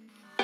Mm-hmm.